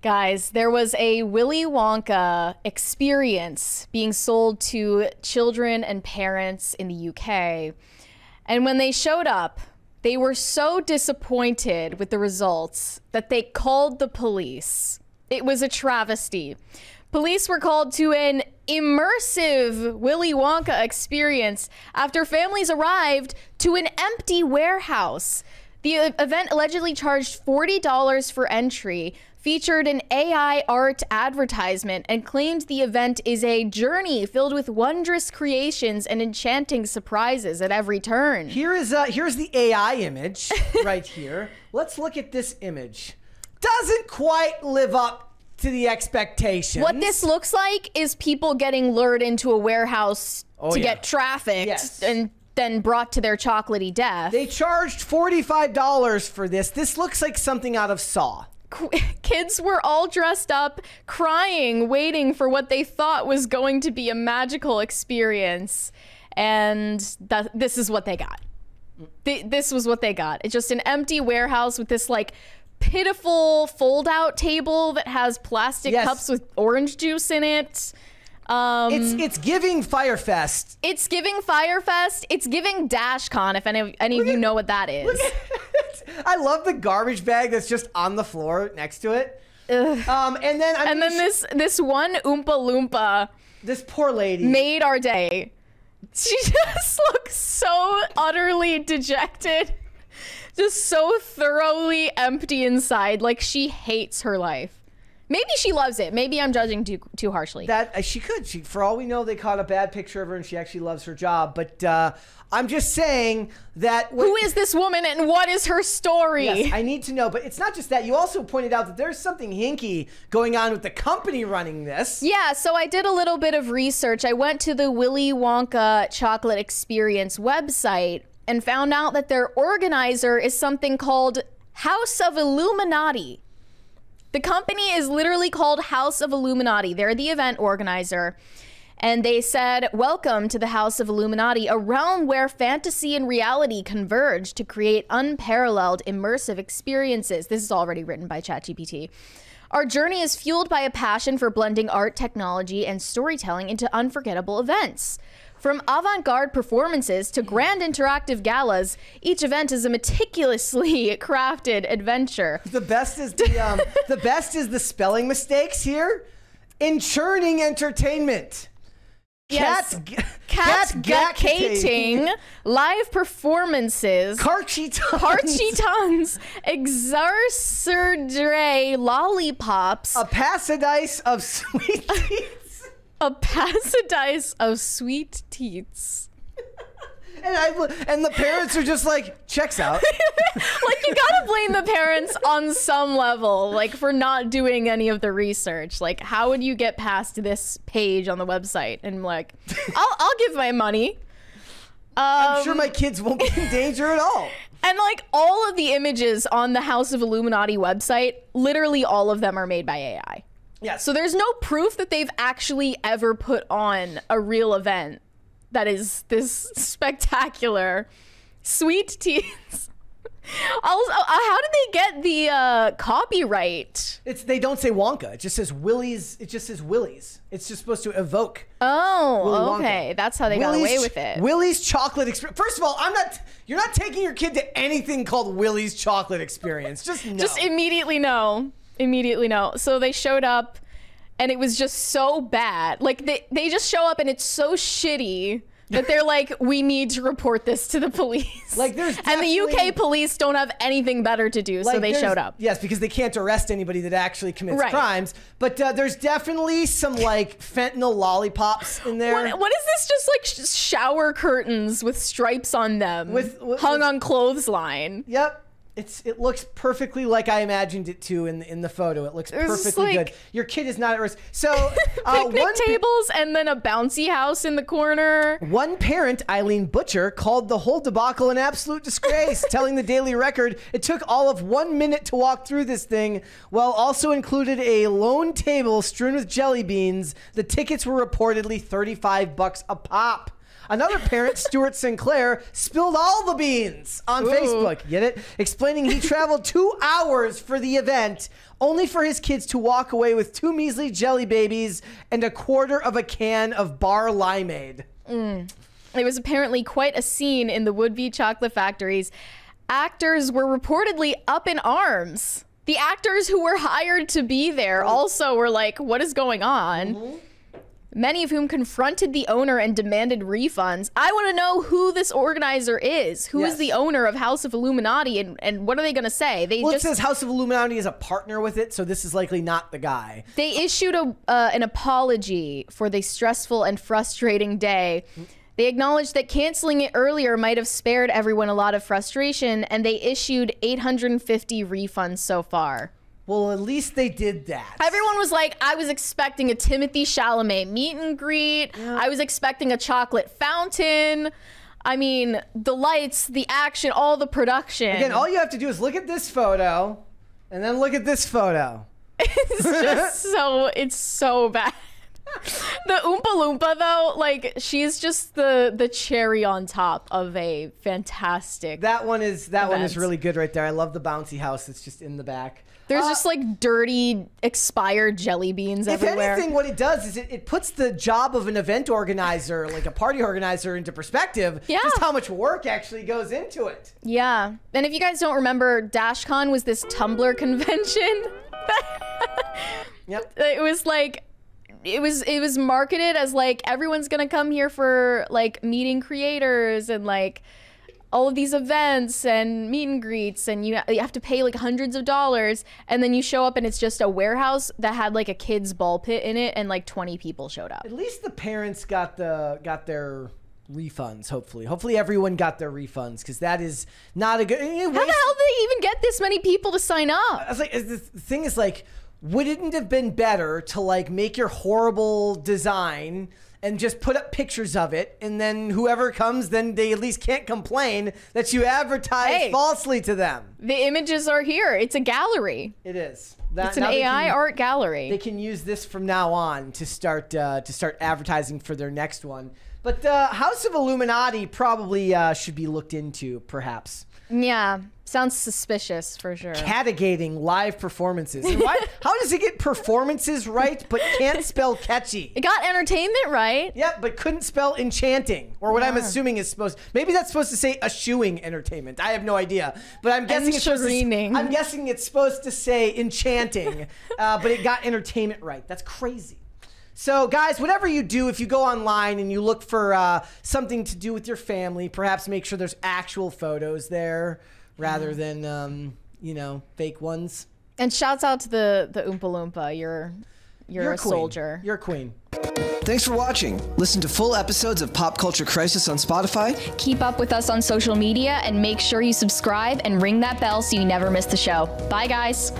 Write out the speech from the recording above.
Guys, there was a Willy Wonka experience being sold to children and parents in the UK. And when they showed up, they were so disappointed with the results that they called the police. It was a travesty. Police were called to an immersive Willy Wonka experience after families arrived to an empty warehouse. The uh, event allegedly charged $40 for entry, featured an AI art advertisement, and claimed the event is a journey filled with wondrous creations and enchanting surprises at every turn. Here is uh, here's the AI image right here. Let's look at this image. Doesn't quite live up to the expectations. What this looks like is people getting lured into a warehouse Oh, to yeah. get trafficked Yes. and then brought to their chocolatey death. They charged $45 for this. This looks like something out of Saw. Kids were all dressed up, crying, waiting for what they thought was going to be a magical experience. And that, this is what they got. Th- this was what they got. It's just an empty warehouse with this like pitiful fold out table that has plastic Yes. cups with orange juice in it. Um, It's it's giving Fyre Fest. It's giving Fyre Fest. It's giving DashCon. If any any of you know what that is. I love the garbage bag that's just on the floor next to it. Um, and then I'm And then this this one Oompa Loompa this poor lady. made our day. She just looks so utterly dejected, just so thoroughly empty inside. Like she hates her life. Maybe she loves it. Maybe I'm judging too too harshly. that uh, she could. She, for all we know, they caught a bad picture of her, and she actually loves her job. But uh, I'm just saying that. Who is this woman and what is her story? Yes, I need to know. But it's not just that. You also pointed out that there's something hinky going on with the company running this. Yeah, so I did a little bit of research. I went to the Willy Wonka Chocolate Experience website and found out that their organizer is something called House of Illuminati. The company is literally called House of Illuminati. They're the event organizer. And they said, Welcome to the House of Illuminati, a realm where fantasy and reality converge to create unparalleled immersive experiences. This is already written by ChatGPT. Our journey is fueled by a passion for blending art, technology, and storytelling into unforgettable events. From avant garde performances to grand interactive galas, each event is a meticulously crafted adventure. The best is the um, the best is the spelling mistakes here. In churning entertainment. Yes. Cat, Cat gackating, gackating, live performances, Carchy tons. parchy tongues, exarcerdre lollipops, A paradise of sweet. a paradise of sweet teats. And I and the parents are just like checks out. Like you gotta blame the parents on some level, like for not doing any of the research. Like, how would you get past this page on the website and like, I'll I'll give my money. I'm Um, sure my kids won't be in danger at all. And like all of the images on the House of Illuminati website, literally all of them are made by AI. Yes. So there's no proof that they've actually ever put on a real event that is this spectacular. Sweet teens. Also, uh, how did they get the uh, copyright? It's they don't say Wonka. It just says Willy's. It just says Willy's. It's just supposed to evoke. Willy Oh, Wonka. okay. That's how they got away with it. Willy's chocolate experience. First of all, I'm not. You're not taking your kid to anything called Willy's chocolate experience. Just no. Just immediately no. Immediately no. So they showed up and it was just so bad. Like they, they just show up and it's so shitty that they're like, we need to report this to the police. Like, there's And the UK police don't have anything better to do, so they showed up. Yes, because they can't arrest anybody that actually commits Right. crimes. But uh, there's definitely some like fentanyl lollipops in there. What, what is this? Just like sh- shower curtains with stripes on them, With- with- hung with- on clothesline. Yep. It's it looks perfectly like I imagined it to in in the photo. It looks perfectly like- good. Your kid is not at risk. So uh, Picnic tables and then a bouncy house in the corner. One parent, Eileen Butcher, called the whole debacle an absolute disgrace, telling the Daily Record it took all of one minute to walk through this thing, while also included a lone table strewn with jelly beans. The tickets were reportedly 35 bucks a pop. Another parent, Stuart Sinclair, spilled all the beans on Ooh. Facebook. Get it? Explaining he traveled two hours for the event, only for his kids to walk away with two measly jelly babies and a quarter of a can of bar limeade. Mm. It was apparently quite a scene in the would-be chocolate factories. Actors were reportedly up in arms. The actors who were hired to be there also were like, "What is going on?" Mm-hmm. Many of whom confronted the owner and demanded refunds. I want to know who this organizer is. Who is Yes. the owner of House of Illuminati, and, and what are they going to say? They Well, just it says House of Illuminati is a partner with it, so this is likely not the guy. They issued a, uh, an apology for the stressful and frustrating day. They acknowledged that canceling it earlier might have spared everyone a lot of frustration, and they issued 850 refunds so far. Well, at least they did that. Everyone was like, I was expecting a Timothée Chalamet meet and greet. I was expecting a chocolate fountain. I mean, the lights, the action, all the production. Again, all you have to do is look at this photo, and then look at this photo. it's just so it's so bad. The Oompa Loompa though, like she's just the the cherry on top of a fantastic. That one is that one is really good right there. I love the bouncy house that's just in the back. There's Uh, just like dirty expired jelly beans If everywhere. If anything, what it does is it, it puts the job of an event organizer, like a party organizer, into perspective. Yeah. Just how much work actually goes into it. yeah, and if you guys don't remember, DashCon was this Tumblr convention. Yep. it was like it was it was marketed as like everyone's gonna come here for like meeting creators and like all of these events and meet and greets and you, you have to pay like hundreds of dollars and then you show up and it's just a warehouse that had like a kids ball pit in it and like 20 people showed up At least the parents got the got their refunds. Hopefully, hopefully everyone got their refunds because that is not a good. eh, how the hell did they even get this many people to sign up I was like, the thing is like, wouldn't it have been better to like make your horrible design and just put up pictures of it, and then whoever comes, then they at least can't complain that you advertise Hey. falsely to them. the images are here it's a gallery It is. That, it's an ai can- art gallery They can use this from now on to start uh, to start advertising for their next one. But uh, House of Illuminati probably uh, should be looked into, perhaps. yeah sounds suspicious for sure Catigating live performances. Why? how does it get performances right but can't spell catchy? it got entertainment right Yep, but couldn't spell enchanting, or what I'm assuming is supposed. Maybe that's supposed to say eschewing entertainment. I have no idea, but I'm guessing it's supposed to, I'm guessing it's supposed to say enchanting, uh, but it got entertainment right. That's crazy. So, guys, whatever you do, if you go online and you look for uh, something to do with your family, perhaps make sure there's actual photos there rather than um, you know fake ones. And shouts out to the the Oompa Loompa. You're you're, You're a queen. soldier. You're a queen. Thanks for watching. Listen to full episodes of Pop Culture Crisis on Spotify Keep up with us on social media and make sure you subscribe and ring that bell so you never miss the show. Bye, guys.